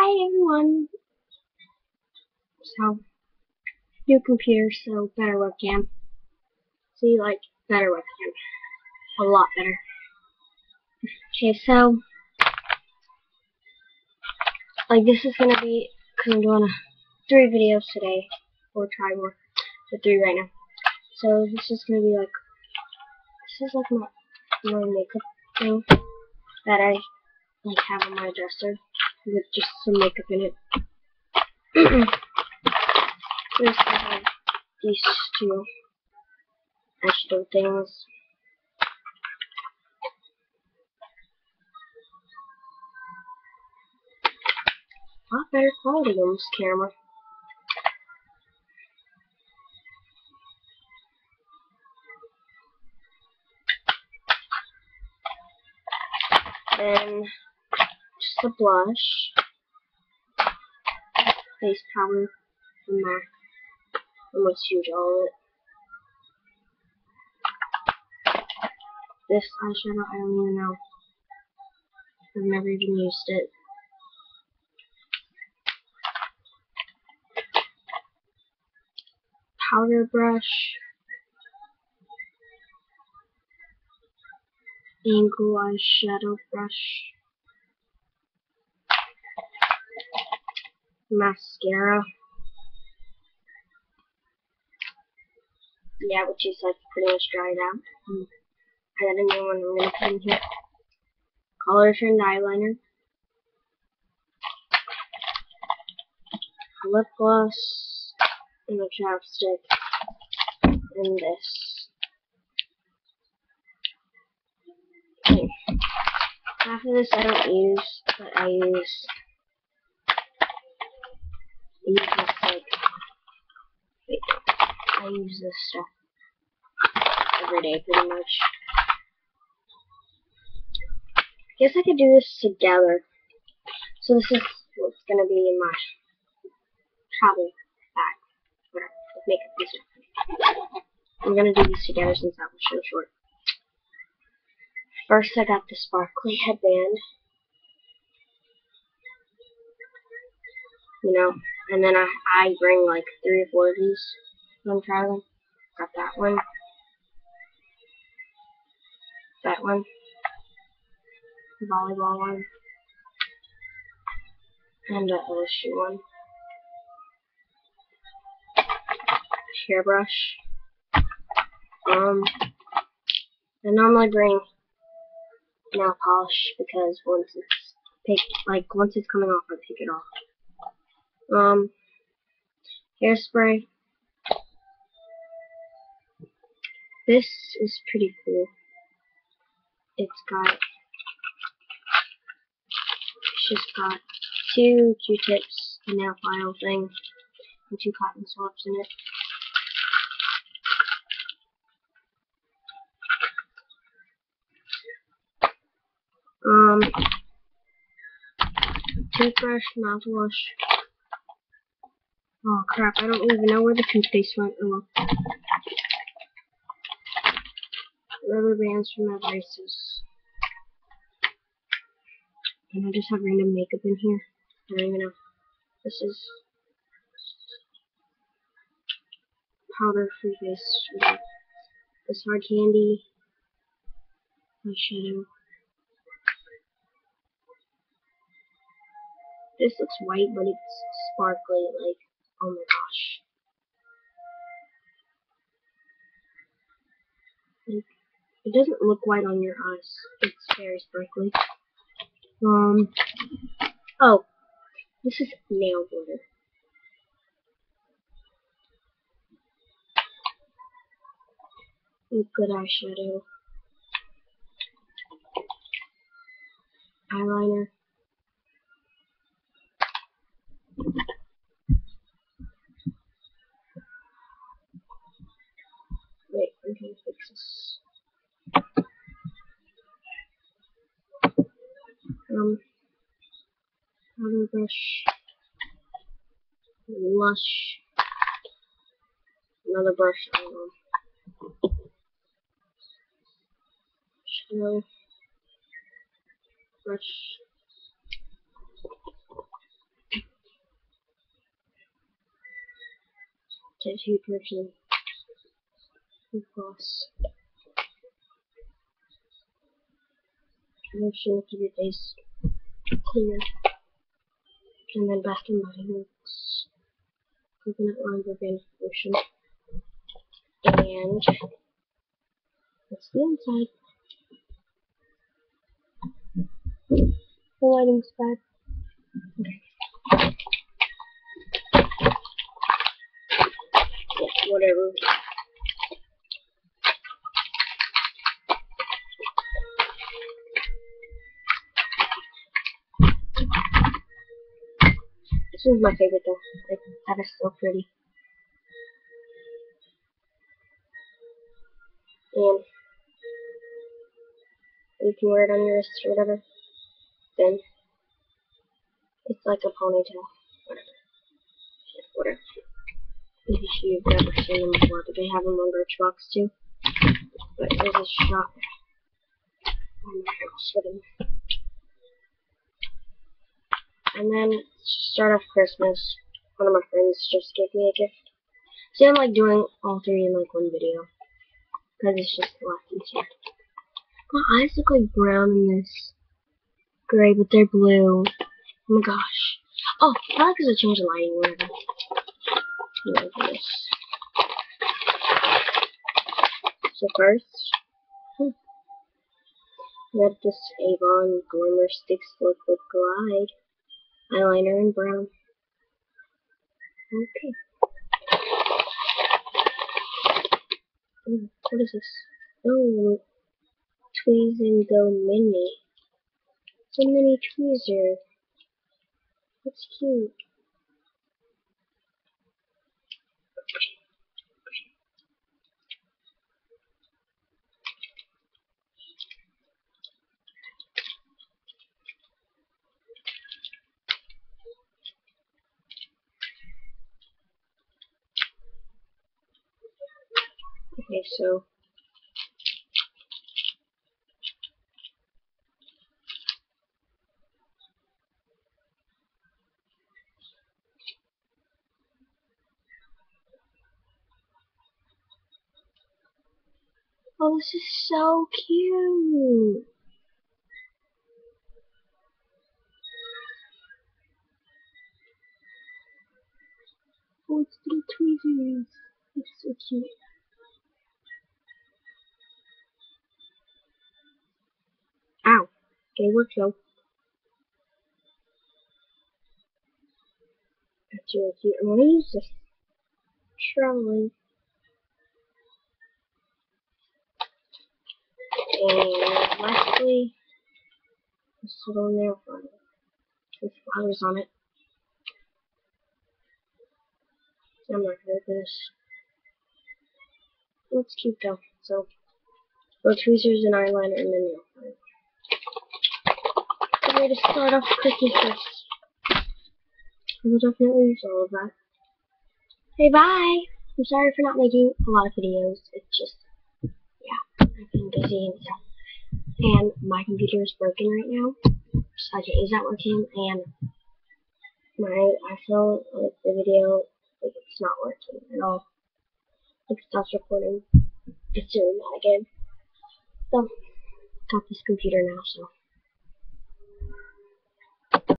Hi everyone. So, new computer, so better webcam. See, like, better webcam. A lot better. Okay, so, like, this is gonna be, because I'm doing three videos today, or try more, so three right now. So, this is gonna be like, this is like my, my makeup thing that I, like, have on my dresser with just some makeup in it. These two eyeshadow things. A lot better quality on this camera. Then a blush, face powder from MAC, almost huge all of it. This eyeshadow, I don't even know. I've never even used it. Powder brush. Angle eyeshadow brush. Mascara. Yeah, which is like pretty much dried out. Mm. I got a new one I'm gonna put in here. Color Trend eyeliner. Lip gloss and a chapstick and this. Okay. Half of this I don't use, but I use wait, I use this stuff every day pretty much. I guess I could do this together. So this is what's gonna be in my travel bag. Whatever. Makeup and stuff. I'm gonna do these together since that was so short. First I got the sparkly headband. You know, and then I, I bring like three or four of these when I'm traveling. Got that one. That one. Volleyball one. And the LSU one. Hairbrush. Um, I normally bring nail polish because once it's pick, like once it's coming off, I pick it off um, hairspray. This is pretty cool. It's got, it's just got two Q-tips, a nail file thing, and two cotton swabs in it. Um, toothbrush, mouthwash, Oh crap, I don't even know where the toothpaste went. Oh well. Rubber bands for my braces. And I just have random makeup in here. I don't even know. This is powder free face. This hard candy. Eyeshadow. This looks white, but it's sparkly, like Oh my gosh. it doesn't look white on your eyes. It's very sparkly. Um, oh, this is nail glitter. Good eyeshadow. Eyeliner. from Powder Brush, Lush, another brush, um, Shadow, Brush, Tattoo Person, Cross. Make sure to replace face. And then and Body Works. Coconut Lime Organic Lotion. And that's the inside. The lighting's bad. Okay. Yeah, whatever. This is my favorite though. Like, that is so pretty. And you can wear it on your wrist or whatever. Then it's like a ponytail. Whatever. Whatever. Maybe you've never seen them before, but they have them on Birchbox too. But there's a shop house for them. And then to start off Christmas, one of my friends just gave me a gift. See, I'm like doing all three in like one video. Because it's just a lot easier. My eyes look like brown in this. Gray, but they're blue. Oh my gosh. Oh, probably because I changed the lighting or whatever. This. So first, hmm, have this Avon Glimmer Sticks Liquid Glide eyeliner in brown. Okay. Ooh, what is this? Oh, Tweez and Go Mini. It's a mini tweezer. That's cute. Okay, so Oh, this is so cute. Oh, it's little tweezers. It's so cute. Okay, work though. That's really cute. I'm gonna use this trolley. And lastly, this little nail file with flowers on it. I'm not gonna do this. Looks cute though. So, little tweezers and eyeliner and then nail file. Way to start off Christmas first. I will definitely use all of that. Hey, bye! I'm sorry for not making a lot of videos. It's just yeah, I've been busy and stuff. And my computer is broken right now, so I can't use that working. And my iPhone, like the video, like it's not working at all. Like it stops recording. It's doing that again. So, got this computer now, so.